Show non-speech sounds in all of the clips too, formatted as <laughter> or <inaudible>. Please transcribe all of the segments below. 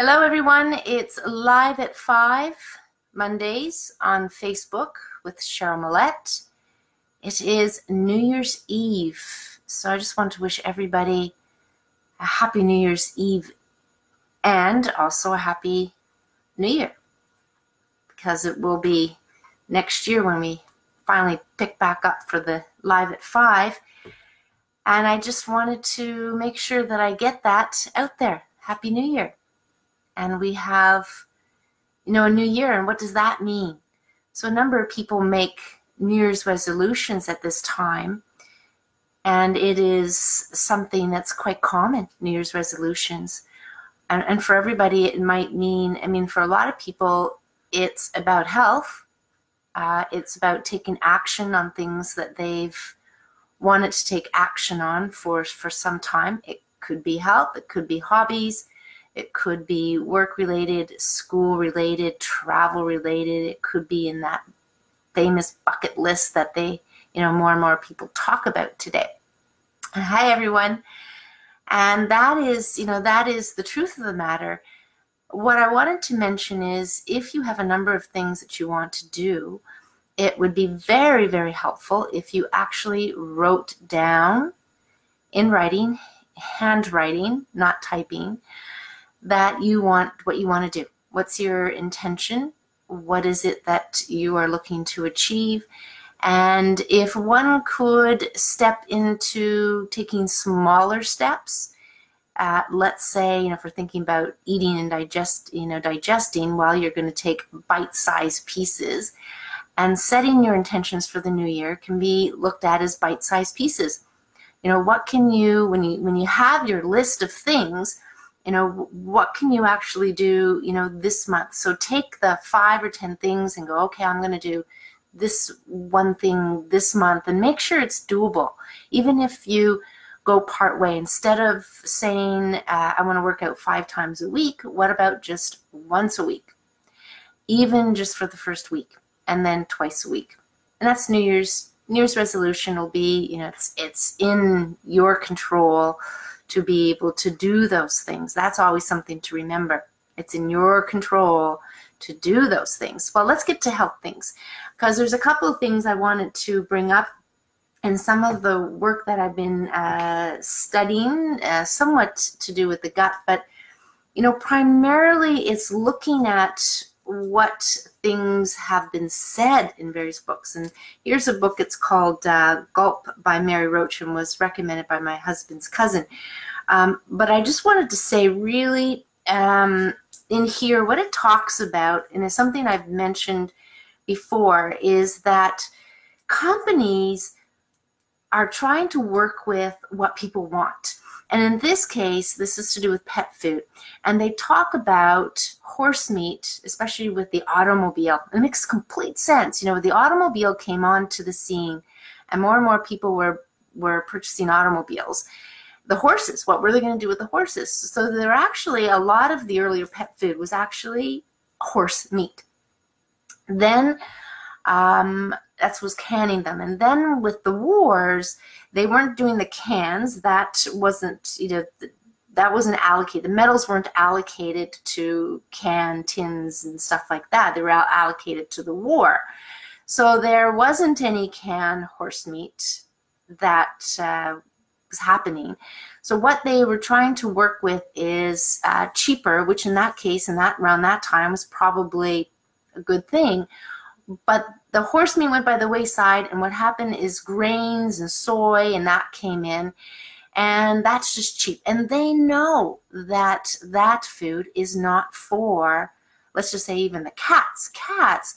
Hello, everyone. It's live at 5 Mondays on Facebook with Cheryl Millett. It is New Year's Eve. So I just want to wish everybody a happy New Year's Eve and also a happy New Year because it will be next year when we finally pick back up for the live at 5. And I just wanted to make sure that I get that out there. Happy New Year and we have you know a new year and what does that mean? So a number of people make new year's resolutions at this time and it is something that's quite common new year's resolutions. And, and for everybody it might mean i mean for a lot of people it's about health. Uh, it's about taking action on things that they've wanted to take action on for for some time. It could be health it could be hobbies it could be work related, school related, travel related. It could be in that famous bucket list that they, you know, more and more people talk about today. Hi, everyone. And that is, you know, that is the truth of the matter. What I wanted to mention is if you have a number of things that you want to do, it would be very, very helpful if you actually wrote down in writing, handwriting, not typing, that you want, what you want to do. What's your intention? What is it that you are looking to achieve? And if one could step into taking smaller steps, uh, let's say, you know, if we're thinking about eating and digest, you know, digesting, while well, you're going to take bite-sized pieces, and setting your intentions for the new year can be looked at as bite-sized pieces. You know, what can you when you when you have your list of things, you know what can you actually do you know this month? So take the five or ten things and go okay i'm going to do this one thing this month and make sure it's doable. Even if you go part way instead of saying uh, i want to work out five times a week what about just once a week? Even just for the first week and then twice a week. And that's new year's new year's resolution will be you know it's it's in your control to be able to do those things. That's always something to remember. It's in your control to do those things. Well, let's get to health things because there's a couple of things I wanted to bring up and some of the work that I've been uh, studying, uh, somewhat to do with the gut, but you know, primarily it's looking at what things have been said in various books. And here's a book, it's called uh, Gulp by Mary Roach and was recommended by my husband's cousin. Um, but I just wanted to say, really, um, in here, what it talks about, and it's something I've mentioned before, is that companies are trying to work with what people want. And in this case, this is to do with pet food. And they talk about horse meat, especially with the automobile. It makes complete sense. You know, the automobile came onto the scene and more and more people were, were purchasing automobiles. The horses, what were they going to do with the horses? So there actually, a lot of the earlier pet food was actually horse meat. Then um, that was canning them. And then with the wars, they weren't doing the cans. That wasn't, you know, that wasn't allocated. The metals weren't allocated to can tins and stuff like that. They were allocated to the war. So there wasn't any can horse meat that uh, was happening. So what they were trying to work with is uh, cheaper, which in that case, in that around that time, was probably a good thing. But the horse meat went by the wayside, and what happened is grains and soy and that came in, and that's just cheap. And they know that that food is not for, let's just say, even the cats. Cats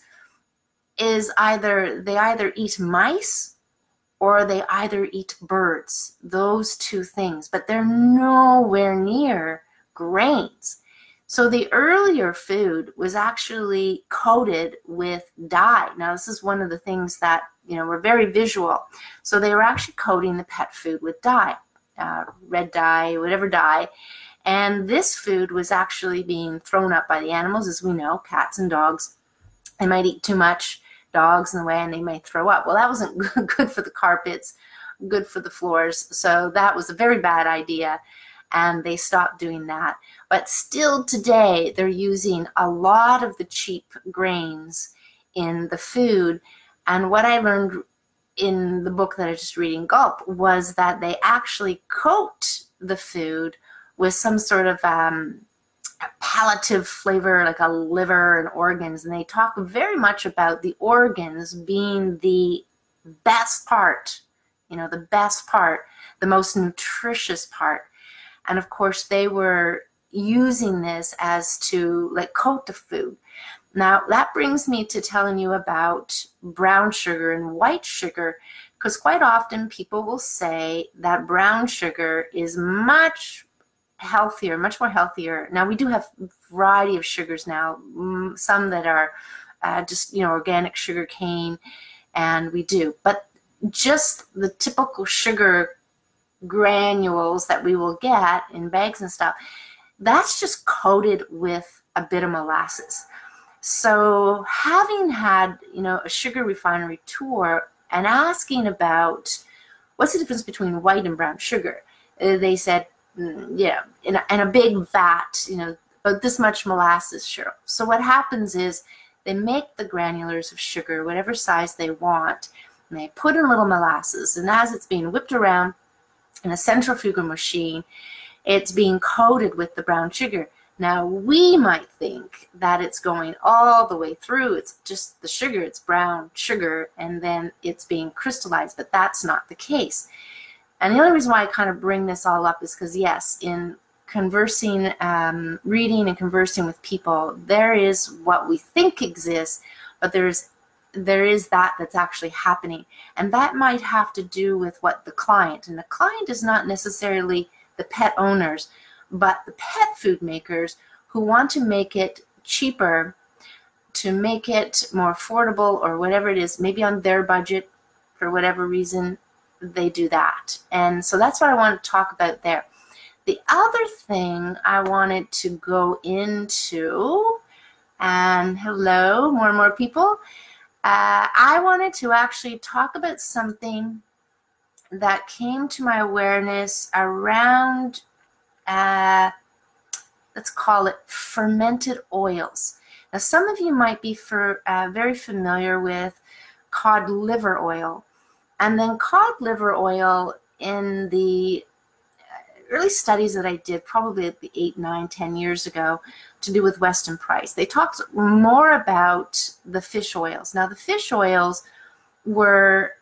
is either they either eat mice or they either eat birds. Those two things, but they're nowhere near grains. So the earlier food was actually coated with dye. Now this is one of the things that you know were very visual. So they were actually coating the pet food with dye, uh, red dye, whatever dye. And this food was actually being thrown up by the animals, as we know, cats and dogs. They might eat too much, dogs in the way, and they may throw up. Well, that wasn't <laughs> good for the carpets, good for the floors. So that was a very bad idea. And they stopped doing that. But still today, they're using a lot of the cheap grains in the food. And what I learned in the book that I was just reading, Gulp, was that they actually coat the food with some sort of um, palliative flavor, like a liver and organs. And they talk very much about the organs being the best part, you know, the best part, the most nutritious part. And of course, they were using this as to like coat the food. Now, that brings me to telling you about brown sugar and white sugar, because quite often people will say that brown sugar is much healthier, much more healthier. Now, we do have variety of sugars now, mm, some that are uh, just, you know, organic sugar cane, and we do. But just the typical sugar granules that we will get in bags and stuff, that's just coated with a bit of molasses. So having had, you know, a sugar refinery tour and asking about what's the difference between white and brown sugar, uh, they said, mm, yeah, in a, in a big vat, you know, about this much molasses syrup. So what happens is they make the granulars of sugar, whatever size they want, and they put in little molasses. And as it's being whipped around in a centrifugal machine, it's being coated with the brown sugar. Now, we might think that it's going all the way through. It's just the sugar, it's brown sugar, and then it's being crystallized, but that's not the case. And the only reason why I kind of bring this all up is because, yes, in conversing, um, reading and conversing with people, there is what we think exists, but there's there is that that's actually happening. And that might have to do with what the client, and the client is not necessarily the pet owners, but the pet food makers who want to make it cheaper, to make it more affordable or whatever it is, maybe on their budget for whatever reason, they do that. And so that's what I want to talk about there. The other thing I wanted to go into, and hello, more and more people, uh, I wanted to actually talk about something that came to my awareness around uh, let's call it fermented oils. Now, some of you might be for, uh, very familiar with cod liver oil. And then cod liver oil in the early studies that I did, probably eight, nine, ten years ago, to do with Weston Price, they talked more about the fish oils. Now, the fish oils were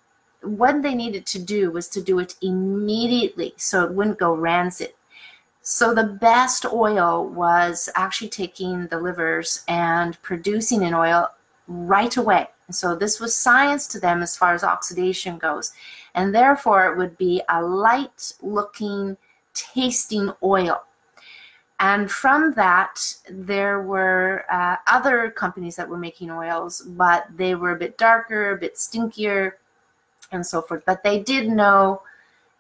what they needed to do was to do it immediately so it wouldn't go rancid. So the best oil was actually taking the livers and producing an oil right away. so this was science to them as far as oxidation goes. And therefore it would be a light looking, tasting oil. And from that, there were uh, other companies that were making oils, but they were a bit darker, a bit stinkier, and so forth. But they did know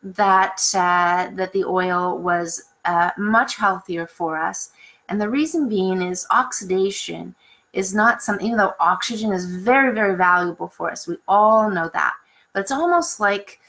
that uh, that the oil was uh, much healthier for us. And the reason being is oxidation is not something, even though oxygen is very, very valuable for us. We all know that. But it's almost like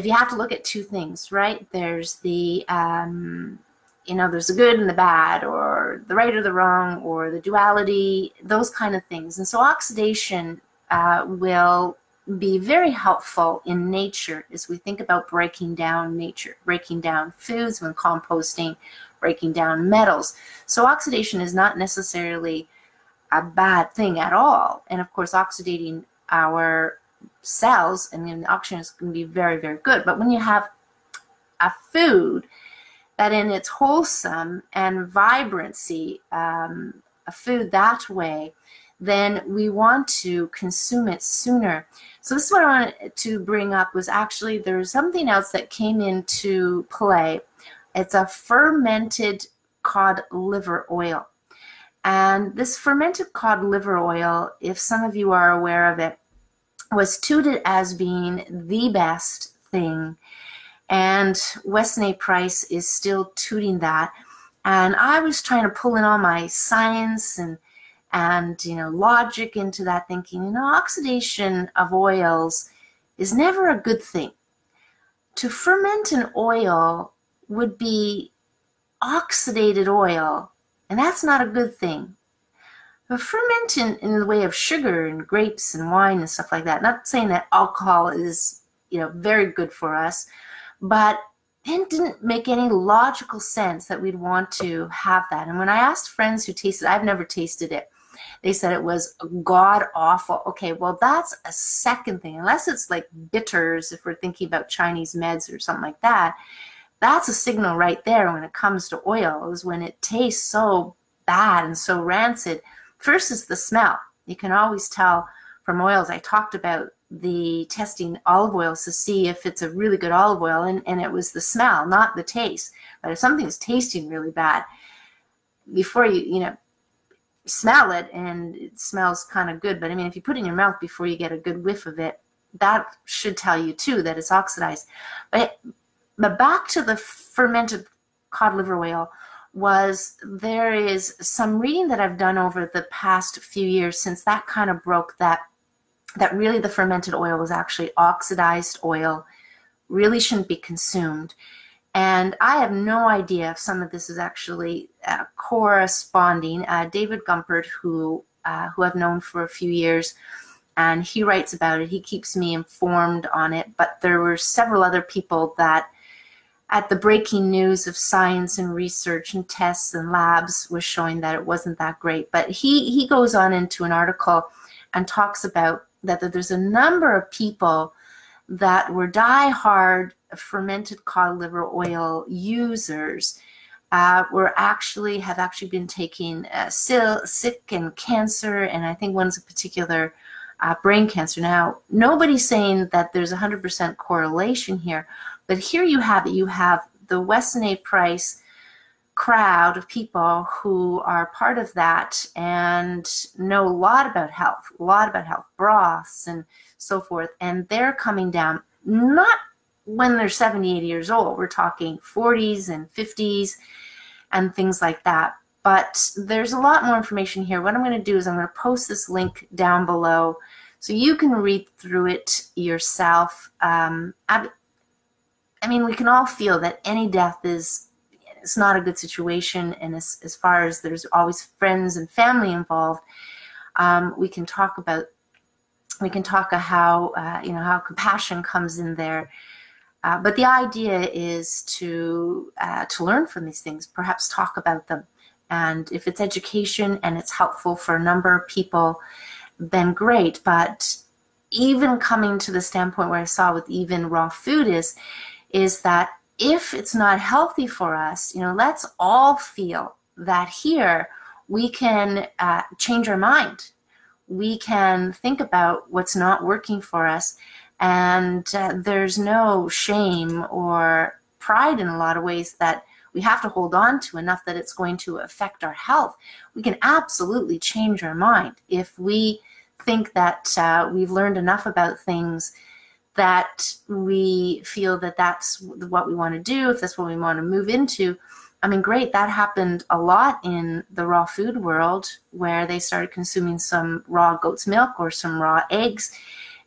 if you have to look at two things, right? There's the, um, you know, there's the good and the bad, or the right or the wrong, or the duality, those kind of things. And so oxidation uh, will be very helpful in nature as we think about breaking down nature, breaking down foods when composting, breaking down metals. So oxidation is not necessarily a bad thing at all. And of course, oxidating our cells, and mean, oxygen is going to be very, very good. But when you have a food that in its wholesome and vibrancy, um, a food that way, then we want to consume it sooner. So this is what I wanted to bring up was actually there's something else that came into play. It's a fermented cod liver oil. And this fermented cod liver oil, if some of you are aware of it, was touted as being the best thing. And Weston A. Price is still tooting that. And I was trying to pull in all my science and and you know logic into that thinking you know oxidation of oils is never a good thing to ferment an oil would be oxidated oil, and that's not a good thing. But ferment in, in the way of sugar and grapes and wine and stuff like that. Not saying that alcohol is, you know, very good for us, but it didn't make any logical sense that we'd want to have that. And when I asked friends who tasted, I've never tasted it. They said it was god awful. Okay, well that's a second thing. Unless it's like bitters, if we're thinking about Chinese meds or something like that, that's a signal right there when it comes to oils. When it tastes so bad and so rancid, first is the smell. You can always tell from oils. I talked about the testing olive oils to see if it's a really good olive oil, and, and it was the smell, not the taste. But if something's tasting really bad, before you, you know, smell it and it smells kind of good, but I mean, if you put it in your mouth before you get a good whiff of it, that should tell you too that it's oxidized. But, but back to the fermented cod liver oil was there is some reading that I've done over the past few years since that kind of broke that that really the fermented oil was actually oxidized oil, really shouldn't be consumed. And I have no idea if some of this is actually uh, corresponding. Uh, David Gumpert, who uh, who I've known for a few years, and he writes about it. He keeps me informed on it. But there were several other people that, at the breaking news of science and research and tests and labs, was showing that it wasn't that great. But he he goes on into an article and talks about that, that there's a number of people that were die-hard fermented cod liver oil users uh, were actually have actually been taking uh, sick and cancer, and I think one's a particular uh, brain cancer. Now, nobody's saying that there's 100% correlation here, but here you have it. You have the Weston A. Price crowd of people who are part of that and know a lot about health, a lot about health, broths and so forth. And they're coming down, not when they're 70, 80 years old. We're talking 40s and 50s and things like that. But there's a lot more information here. What I'm going to do is I'm going to post this link down below so you can read through it yourself. Um, I, mean, we can all feel that any death is it's not a good situation. And as, as far as there's always friends and family involved, um, we can talk about we can talk how uh, you know how compassion comes in there. Uh, but the idea is to uh, to learn from these things, perhaps talk about them, and if it's education and it's helpful for a number of people, then great. But even coming to the standpoint where I saw with even raw food is is that if it's not healthy for us, you know, let's all feel that here we can uh, change our mind. We can think about what's not working for us, and uh, there's no shame or pride in a lot of ways that we have to hold on to enough that it's going to affect our health. We can absolutely change our mind if we think that uh, we've learned enough about things that we feel that that's what we want to do, if that's what we want to move into, I mean, great, that happened a lot in the raw food world where they started consuming some raw goat's milk or some raw eggs.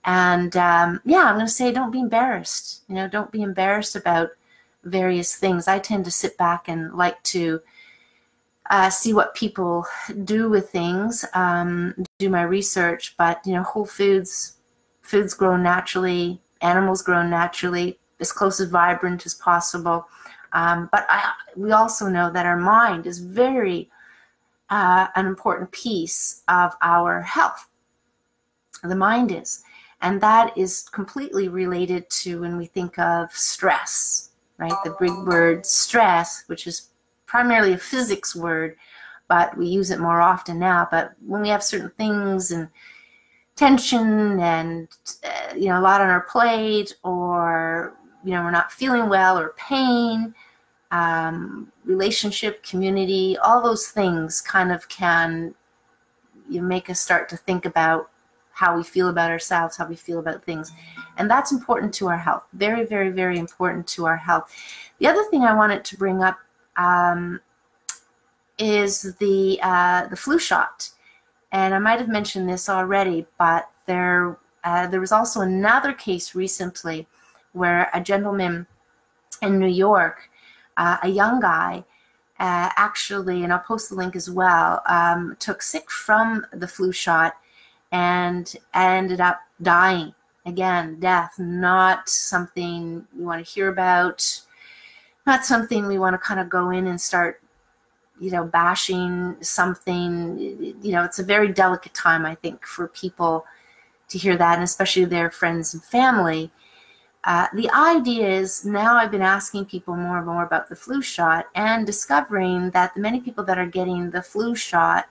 And um, yeah, I'm going to say don't be embarrassed. You know, don't be embarrassed about various things. I tend to sit back and like to uh, see what people do with things, um, do my research. But, you know, Whole Foods, foods grown naturally, animals grow naturally, as close as vibrant as possible. Um, but I, we also know that our mind is very uh, an important piece of our health. The mind is. And that is completely related to when we think of stress, right? The big word stress, which is primarily a physics word, but we use it more often now. But when we have certain things and tension and uh, you know a lot on our plate or you know we're not feeling well or pain um, relationship community all those things kind of can you know, make us start to think about how we feel about ourselves how we feel about things. And that's important to our health very very very important to our health. The other thing i wanted to bring up um, is the uh, the flu shot and I might have mentioned this already, but there uh, there was also another case recently where a gentleman in New York uh, a young guy, uh, actually, and I'll post the link as well, um, took sick from the flu shot and ended up dying. Again, death, not something you want to hear about, not something we want to kind of go in and start you know, bashing something. You know, it's a very delicate time, I think, for people to hear that, and especially their friends and family. Uh, the idea is now I've been asking people more and more about the flu shot and discovering that the many people that are getting the flu shot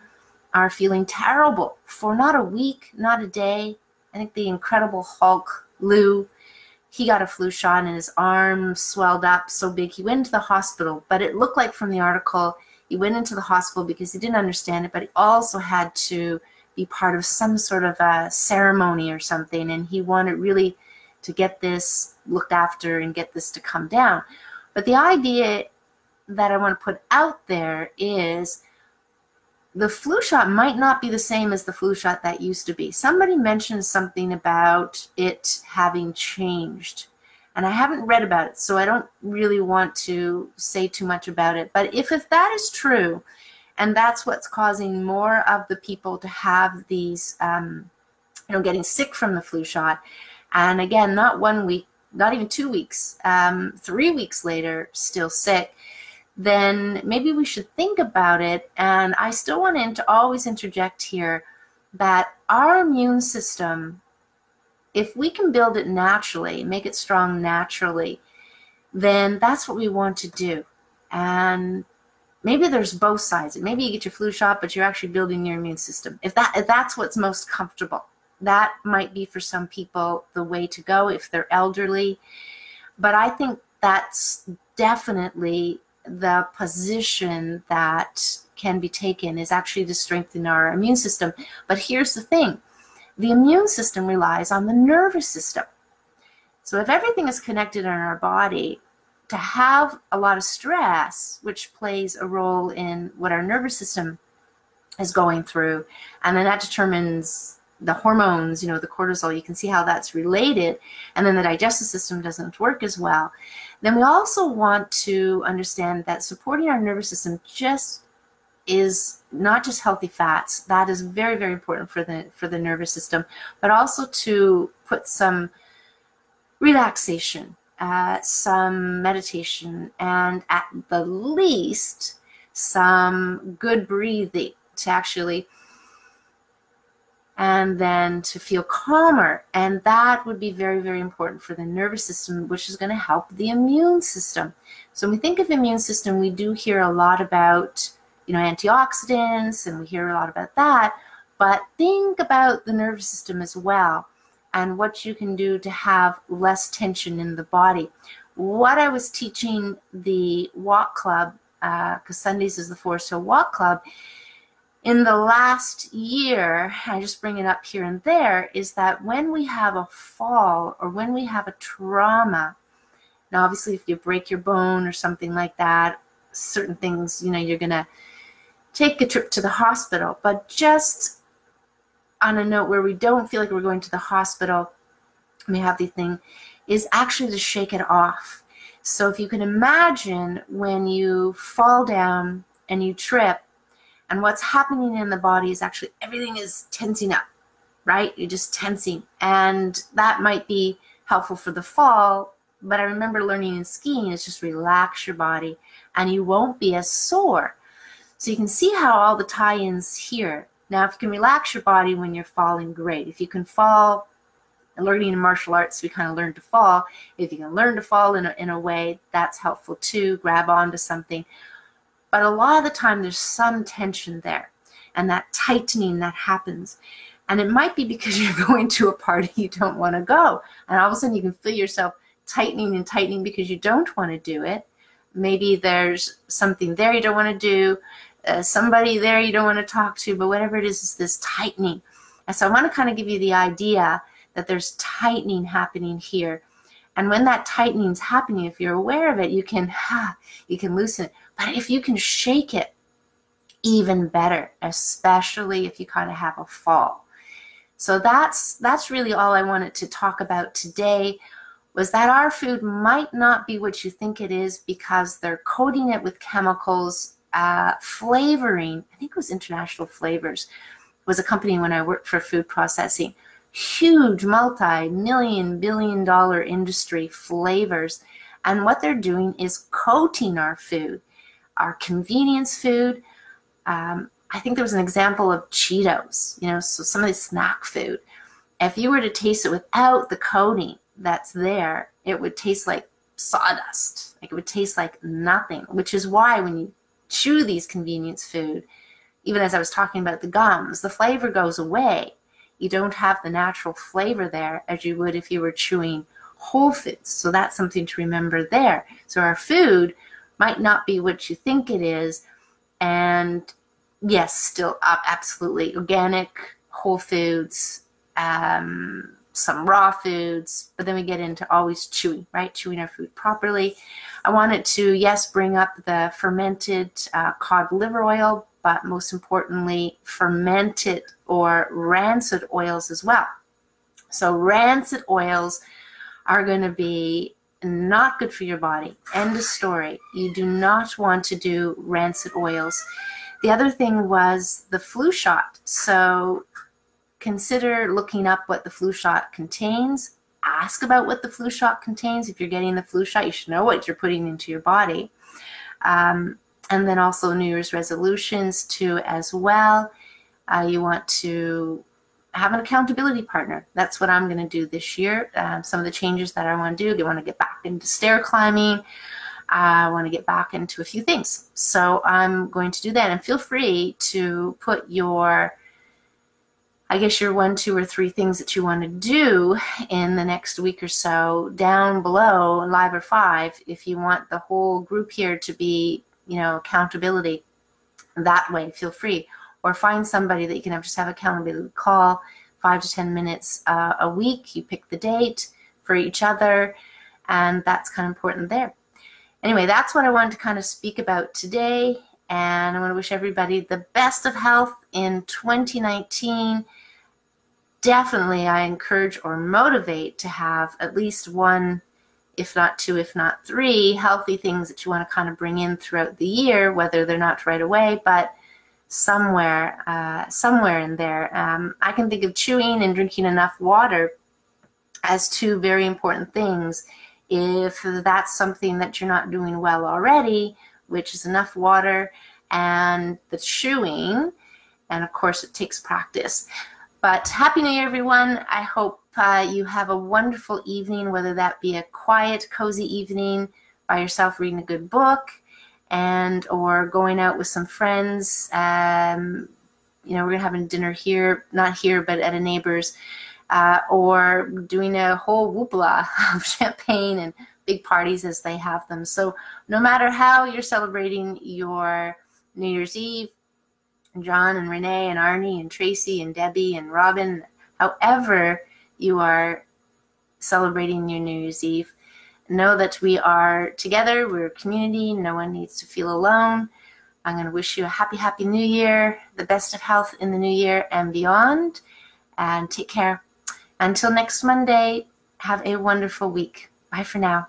are feeling terrible for not a week, not a day. I think the Incredible Hulk, Lou, he got a flu shot and his arm swelled up so big he went into the hospital. But it looked like from the article he went into the hospital because he didn't understand it, but he also had to be part of some sort of a ceremony or something. And he wanted really to get this looked after and get this to come down. But the idea that I want to put out there is the flu shot might not be the same as the flu shot that used to be. Somebody mentioned something about it having changed and I haven't read about it, so I don't really want to say too much about it. But if, if that is true, and that's what's causing more of the people to have these, um, you know, getting sick from the flu shot, and again, not one week, not even two weeks, um, three weeks later, still sick, then maybe we should think about it. And I still want to always interject here that our immune system if we can build it naturally, make it strong naturally, then that's what we want to do. And maybe there's both sides. Maybe you get your flu shot, but you're actually building your immune system. If that if that's what's most comfortable, that might be for some people the way to go if they're elderly. But I think that's definitely the position that can be taken is actually to strengthen our immune system. But here's the thing the immune system relies on the nervous system. So if everything is connected in our body, to have a lot of stress, which plays a role in what our nervous system is going through, and then that determines the hormones, you know, the cortisol, you can see how that's related, and then the digestive system doesn't work as well. Then we also want to understand that supporting our nervous system just is not just healthy fats that is very very important for the for the nervous system but also to put some relaxation uh, some meditation and at the least some good breathing to actually and then to feel calmer. And that would be very very important for the nervous system which is going to help the immune system. So when we think of immune system we do hear a lot about you know, antioxidants, and we hear a lot about that. But think about the nervous system as well and what you can do to have less tension in the body. What I was teaching the walk club, because uh, Sundays is the Forest Hill Walk Club, in the last year, I just bring it up here and there, is that when we have a fall or when we have a trauma, now obviously if you break your bone or something like that, certain things, you know, you're going to take a trip to the hospital. But just on a note where we don't feel like we're going to the hospital, we have the thing, is actually to shake it off. So if you can imagine when you fall down and you trip, and what's happening in the body is actually everything is tensing up, right? You're just tensing. And that might be helpful for the fall. But I remember learning in skiing is just relax your body and you won't be as sore. So you can see how all the tie-ins here. Now, if you can relax your body when you're falling, great. If you can fall, learning in martial arts, we kind of learn to fall. If you can learn to fall in a, in a way, that's helpful too. Grab onto something. But a lot of the time, there's some tension there. And that tightening that happens. And it might be because <laughs> you're going to a party you don't want to go. And all of a sudden, you can feel yourself tightening and tightening because you don't want to do it. Maybe there's something there you don't want to do uh, somebody there you don't want to talk to, but whatever it is, is this tightening. And so I want to kind of give you the idea that there's tightening happening here. And when that tightening is happening, if you're aware of it, you can <laughs> ha, you can loosen it. But if you can shake it, even better, especially if you kind of have a fall. So that's that's really all I wanted to talk about today. was that our food might not be what you think it is because they're coating it with chemicals, uh, flavoring. I think it was International Flavors was a company when I worked for food processing. Huge multi-million billion dollar industry flavors. And what they're doing is coating our food, our convenience food. Um, I think there was an example of Cheetos, you know, so some of the snack food. If you were to taste it without the coating, that's there, it would taste like sawdust. Like it would taste like nothing, which is why when you chew these convenience food, even as I was talking about the gums, the flavor goes away. You don't have the natural flavor there as you would if you were chewing whole foods. So that's something to remember there. So our food might not be what you think it is. And yes, still absolutely organic, whole foods, um, some raw foods, but then we get into always chewing, right? Chewing our food properly. I wanted to, yes, bring up the fermented uh, cod liver oil, but most importantly, fermented or rancid oils as well. So, rancid oils are going to be not good for your body. End of story. You do not want to do rancid oils. The other thing was the flu shot. So, consider looking up what the flu shot contains. Ask about what the flu shot contains. If you're getting the flu shot, you should know what you're putting into your body. Um, and then also New Year's resolutions too, as well. Uh, you want to have an accountability partner. That's what I'm going to do this year. Um, some of the changes that I want to do, I want to get back into stair climbing. I want to get back into a few things. So I'm going to do that. And feel free to put your I guess your one, two, or three things that you want to do in the next week or so down below, live or five, if you want the whole group here to be, you know, accountability that way, feel free. Or find somebody that you can have just have accountability call, five to 10 minutes uh, a week. You pick the date for each other, and that's kind of important there. Anyway, that's what I wanted to kind of speak about today. And I want to wish everybody the best of health in 2019 definitely I encourage or motivate to have at least one, if not two, if not three, healthy things that you want to kind of bring in throughout the year, whether they're not right away, but somewhere, uh, somewhere in there. Um, I can think of chewing and drinking enough water as two very important things. If that's something that you're not doing well already, which is enough water and the chewing, and of course it takes practice. But Happy New Year, everyone. I hope uh, you have a wonderful evening, whether that be a quiet, cozy evening by yourself reading a good book and or going out with some friends. Um, you know, we're having dinner here, not here, but at a neighbor's, uh, or doing a whole whoopla <laughs> of champagne and big parties as they have them. So no matter how you're celebrating your New Year's Eve, John and Renee and Arnie and Tracy and Debbie and Robin, however you are celebrating your New Year's Eve, know that we are together, we're a community, no one needs to feel alone. I'm going to wish you a happy, happy new year, the best of health in the new year and beyond, and take care. Until next Monday, have a wonderful week. Bye for now.